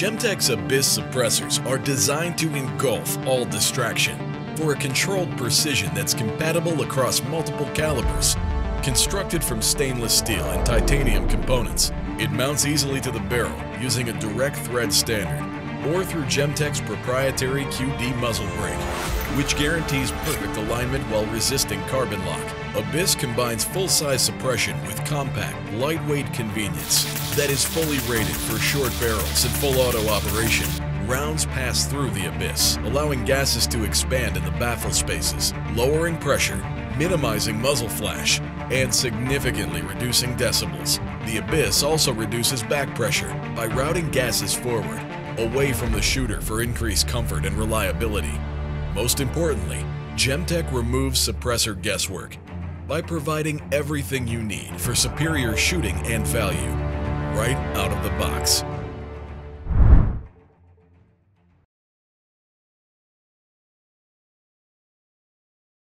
Gemtech's Abyss suppressors are designed to engulf all distraction for a controlled precision that's compatible across multiple calibers. Constructed from stainless steel and titanium components, it mounts easily to the barrel using a direct thread standard or through Gemtech's proprietary QD muzzle brake, which guarantees perfect alignment while resisting carbon lock. Abyss combines full-size suppression with compact, lightweight convenience that is fully rated for short barrels and full auto operation. Rounds pass through the Abyss, allowing gases to expand in the baffle spaces, lowering pressure, minimizing muzzle flash, and significantly reducing decibels. The Abyss also reduces back pressure by routing gases forward, away from the shooter for increased comfort and reliability. Most importantly, Gemtech removes suppressor guesswork by providing everything you need for superior shooting and value right out of the box.